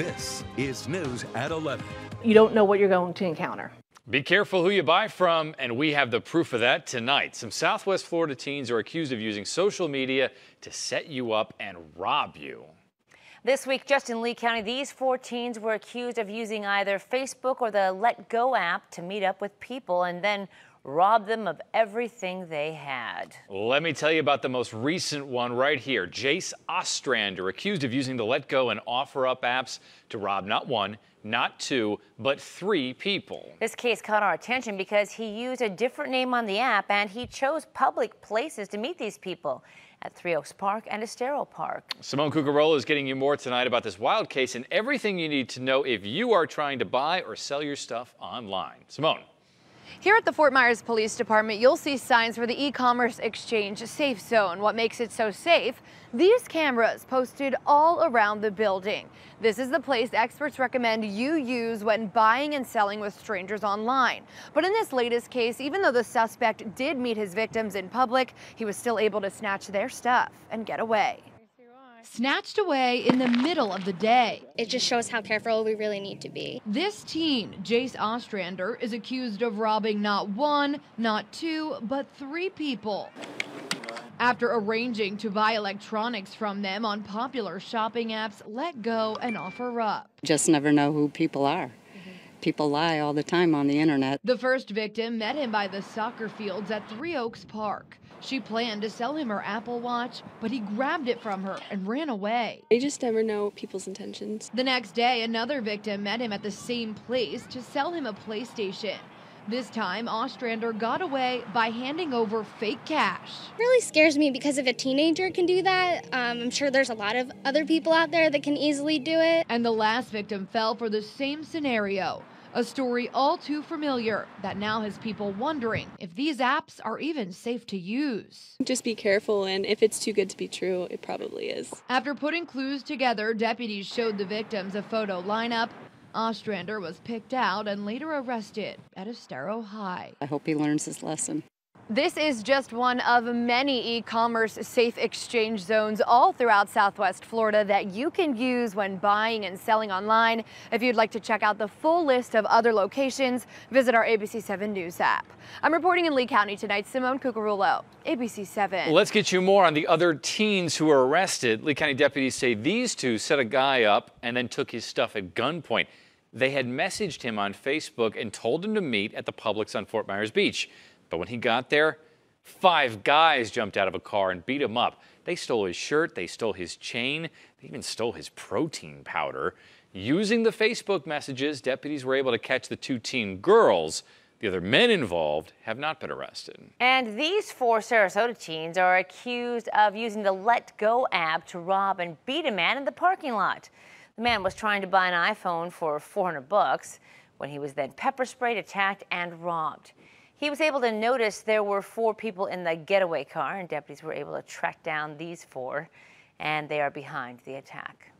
This is News at 11. You don't know what you're going to encounter. Be careful who you buy from, and we have the proof of that tonight. Some Southwest Florida teens are accused of using social media to set you up and rob you. This week, just in Lee County, these four teens were accused of using either Facebook or the LetGo app to meet up with people and then rob them of everything they had. Let me tell you about the most recent one right here. Jace Ostrander, accused of using the LetGo and OfferUp apps to rob not one, not two, but three people. This case caught our attention because he used a different name on the app and he chose public places to meet these people at Three Oaks Park and Estero Park. Simone Cucarola is getting you more tonight about this wild case and everything you need to know if you are trying to buy or sell your stuff online. Simone. Here at the Fort Myers Police Department, you'll see signs for the e-commerce exchange safe zone. What makes it so safe? These cameras posted all around the building. This is the place experts recommend you use when buying and selling with strangers online. But in this latest case, even though the suspect did meet his victims in public, he was still able to snatch their stuff and get away snatched away in the middle of the day. It just shows how careful we really need to be. This teen, Jace Ostrander, is accused of robbing not one, not two, but three people. After arranging to buy electronics from them on popular shopping apps LetGo and OfferUp. Just never know who people are. People lie all the time on the internet. The first victim met him by the soccer fields at Three Oaks Park. She planned to sell him her Apple Watch, but he grabbed it from her and ran away. They just never know people's intentions. The next day, another victim met him at the same place to sell him a PlayStation. This time, Ostrander got away by handing over fake cash. It really scares me because if a teenager can do that, um, I'm sure there's a lot of other people out there that can easily do it. And the last victim fell for the same scenario. A story all too familiar that now has people wondering if these apps are even safe to use. Just be careful, and if it's too good to be true, it probably is. After putting clues together, deputies showed the victims a photo lineup. Ostrander was picked out and later arrested at Estero High. I hope he learns his lesson. This is just one of many e-commerce safe exchange zones all throughout Southwest Florida that you can use when buying and selling online. If you'd like to check out the full list of other locations, visit our ABC7 News app. I'm reporting in Lee County tonight, Simone Cucarulo, ABC7. Let's get you more on the other teens who were arrested. Lee County deputies say these two set a guy up and then took his stuff at gunpoint. They had messaged him on Facebook and told him to meet at the Publix on Fort Myers Beach. But when he got there, five guys jumped out of a car and beat him up. They stole his shirt, they stole his chain, they even stole his protein powder. Using the Facebook messages, deputies were able to catch the two teen girls. The other men involved have not been arrested. And these four Sarasota teens are accused of using the LetGo app to rob and beat a man in the parking lot. The man was trying to buy an iPhone for 400 bucks when he was then pepper sprayed, attacked, and robbed. He was able to notice there were four people in the getaway car, and deputies were able to track down these four, and they are behind the attack.